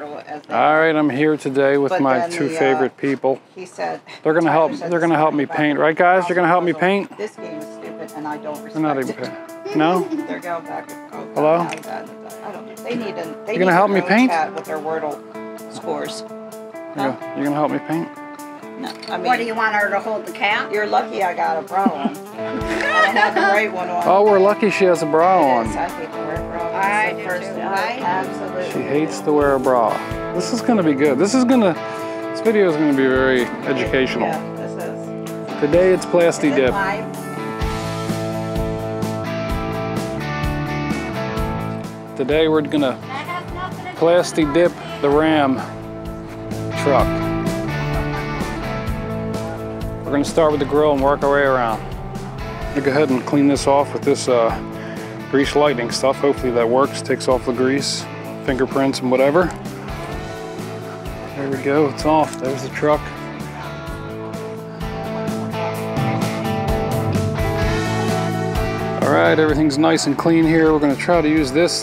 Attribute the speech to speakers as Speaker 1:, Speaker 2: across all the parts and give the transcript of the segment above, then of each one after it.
Speaker 1: Wordle as they
Speaker 2: All right, I'm here today with
Speaker 1: But
Speaker 2: my two
Speaker 1: the, uh,
Speaker 2: favorite people.
Speaker 1: He said
Speaker 2: They're gonna help. They're gonna help me paint, right, guys? You're gonna help me paint.
Speaker 1: This game is stupid, and I don't respect
Speaker 2: They're not even
Speaker 1: it.
Speaker 2: paint. No.
Speaker 1: They're going back. and- Oh, God,
Speaker 2: Hello?
Speaker 1: now that- I don't. They need a. They
Speaker 2: You
Speaker 1: need
Speaker 2: gonna help me paint?
Speaker 1: chat with their Wordle scores.
Speaker 2: You go- you gonna help me paint?
Speaker 1: No, I mean,
Speaker 3: What do you want her to hold the cat?
Speaker 1: you're lucky I got a bra on. I don't have the right one on.
Speaker 2: Oh, we're lucky she has a bra
Speaker 1: It is.
Speaker 2: on.
Speaker 1: First
Speaker 3: too.
Speaker 1: thing.
Speaker 3: I-
Speaker 1: absolutely.
Speaker 2: She hates to wear a bra. This is gonna be good. This is gonna. This video is gonna be very educational.
Speaker 1: Yeah, this is.
Speaker 2: Today it's plasti dip.
Speaker 1: live?
Speaker 2: Today we're gonna
Speaker 3: That has nothing to do
Speaker 2: plasti dip the Ram truck. We're gonna start with the grill and work our way around. I'm gonna go ahead and clean this off with this uh, grease lightning stuff. Hopefully that works, takes off the grease, fingerprints and whatever. There we go, it's off. There's the truck. All right, everything's nice and clean here. We're gonna try to use this,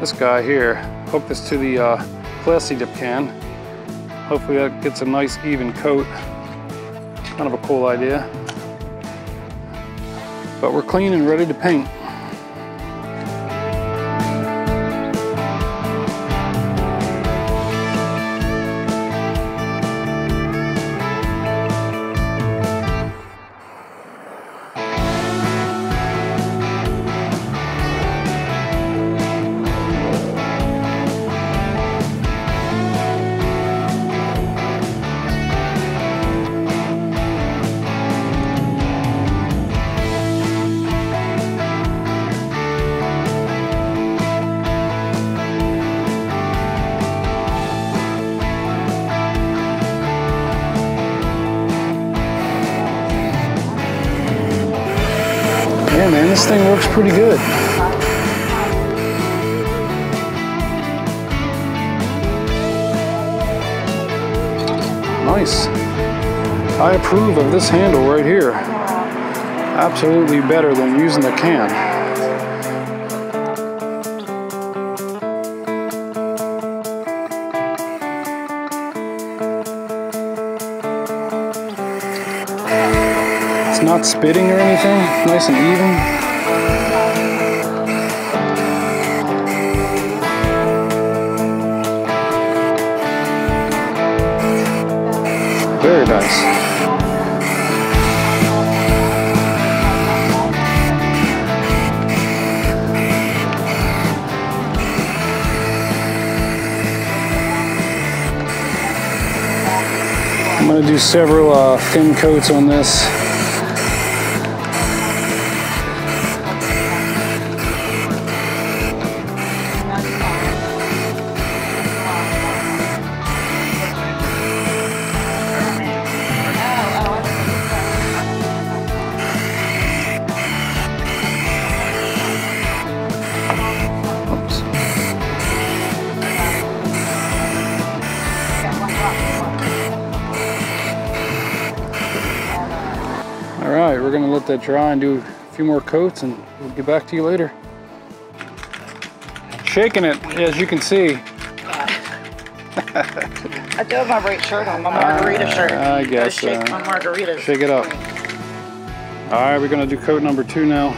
Speaker 2: this guy here. Hook this to the uh, plasti dip can. Hopefully that gets a nice even coat. Kind of a cool idea. But we're clean and ready to paint. Pretty good. Nice. I approve of this handle right here. Absolutely better than using the can. It's not spitting or anything, nice and even. Nice. I'm gonna do several uh, thin coats on this. We're gonna let that dry and do a few more coats and we'll get back to you later. Shaking it, as you can see.
Speaker 1: I do have my right shirt on, my margarita shirt.
Speaker 2: I guess,
Speaker 1: shake
Speaker 2: uh,
Speaker 1: my margaritas.
Speaker 2: Shake it up. All right, we're gonna do coat number two now.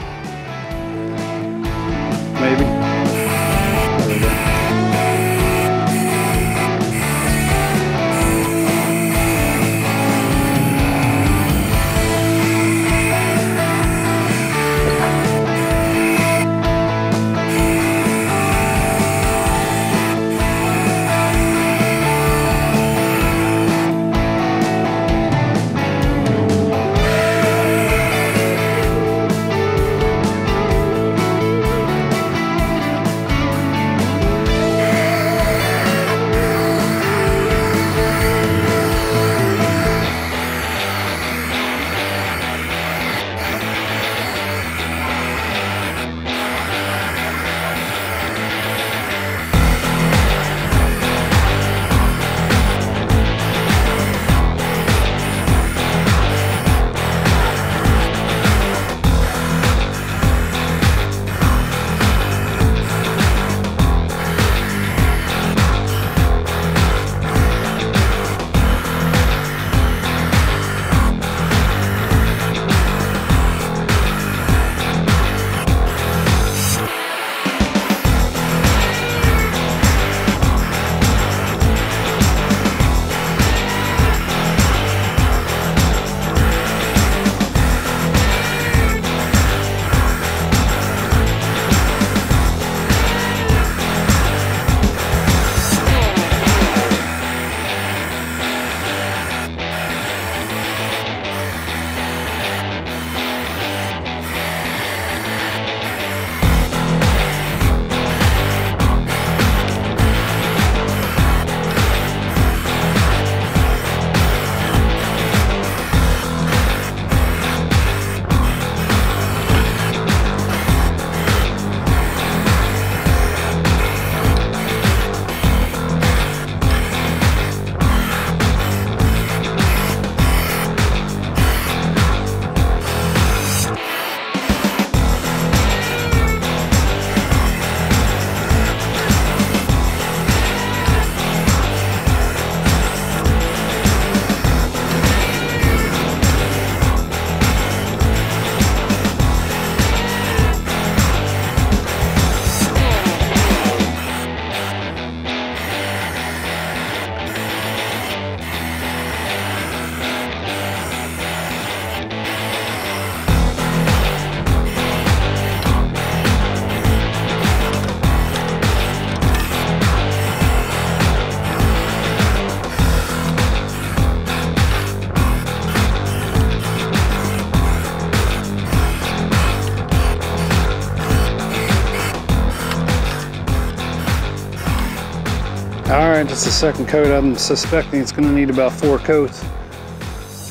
Speaker 2: Right, just a second coat. I'm suspecting it's gonna need about four coats.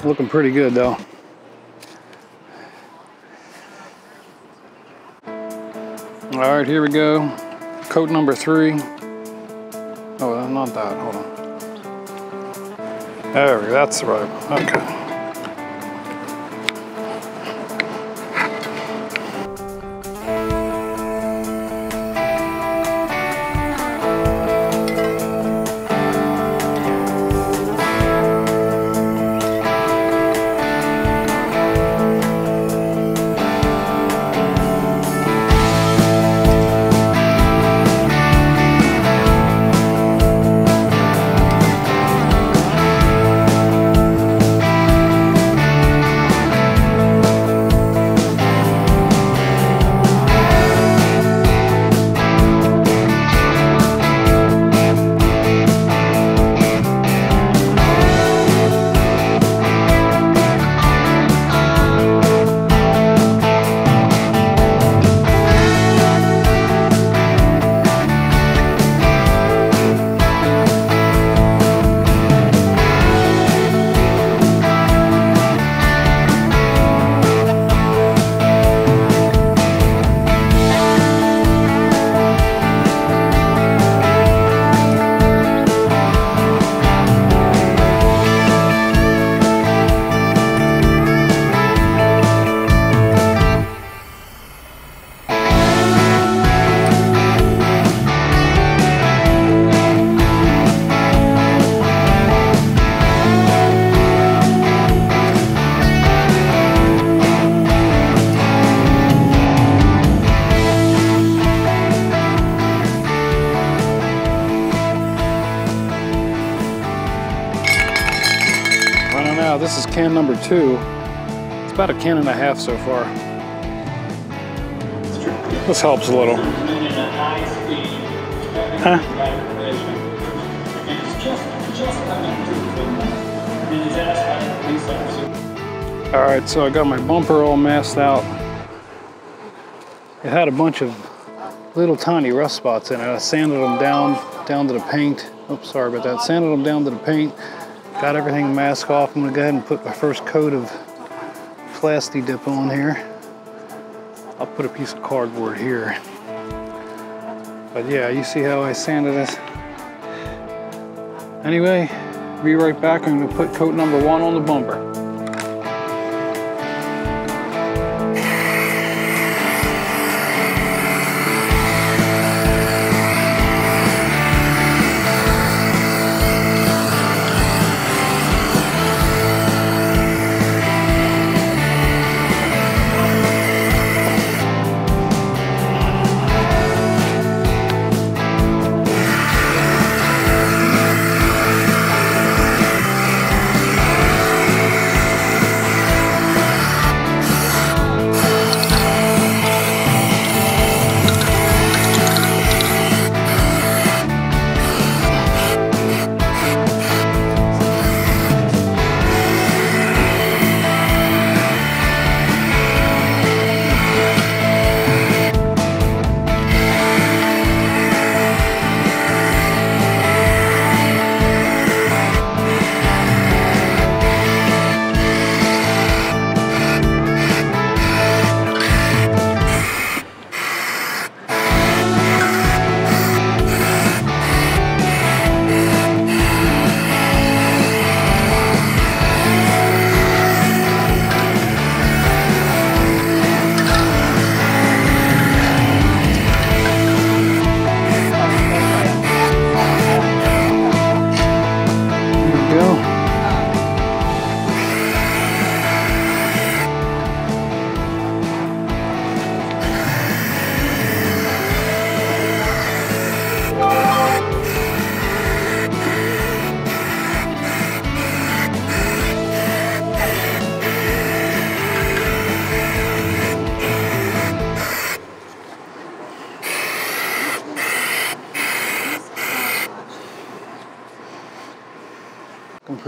Speaker 2: Looking pretty good though. All right, here we go. Coat number three. Oh, not that, hold on. There we go, that's the right okay. Number two. It's about a can and a half so far. This helps a little. Huh? All right, so I got my bumper all masked out. It had a bunch of little tiny rust spots in it. I sanded them down, down to the paint. Oops, sorry about that. Sanded them down to the paint. Got everything masked off. I'm gonna go ahead and put my first coat of Plasti Dip on here. I'll put a piece of cardboard here. But yeah, you see how I sanded this. Anyway, be right back. I'm gonna put coat number one on the bumper.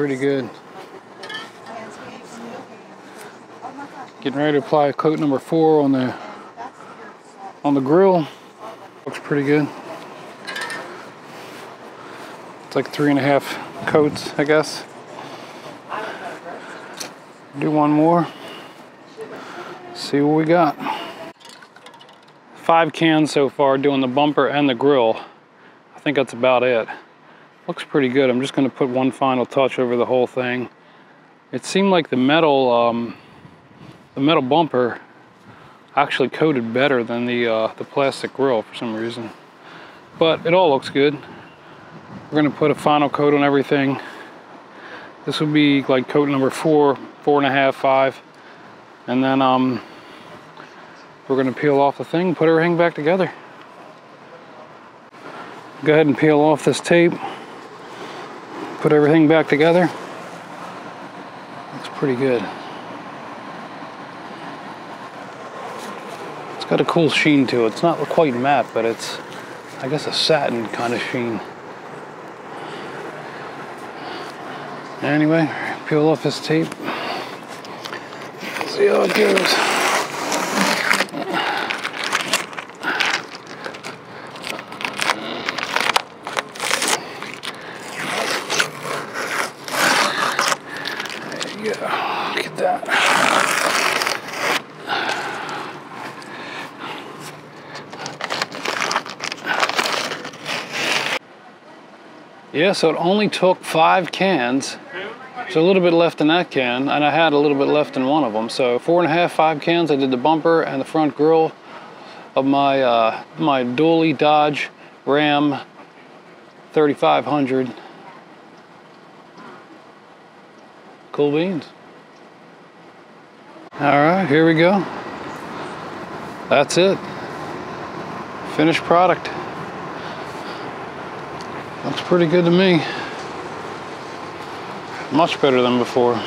Speaker 2: Pretty good. Getting ready to apply coat number four on the on the grill. Looks pretty good. It's like three and a half coats, I guess. Do one more. See what we got. Five cans so far doing the bumper and the grill. I think that's about it. Looks pretty good. I'm just gonna put one final touch over the whole thing. It seemed like the metal, um, the metal bumper actually coated better than the, uh, the plastic grill for some reason. But it all looks good. We're gonna put a final coat on everything. This will be like coat number four, four and a half, five. And then um, we're gonna peel off the thing, put everything back together. Go ahead and peel off this tape. Put everything back together. Looks pretty good. It's got a cool sheen to it. It's not quite matte, but it's, I guess, a satin kind of sheen. Anyway, peel off this tape. See how it goes. Yeah, so it only took five cans. So a little bit left in that can, and I had a little bit left in one of them. So four and a half, five cans. I did the bumper and the front grille of my uh, my dually Dodge Ram 3500. Cool beans. All right, here we go. That's it. Finished product. Looks pretty good to me. Much better than before.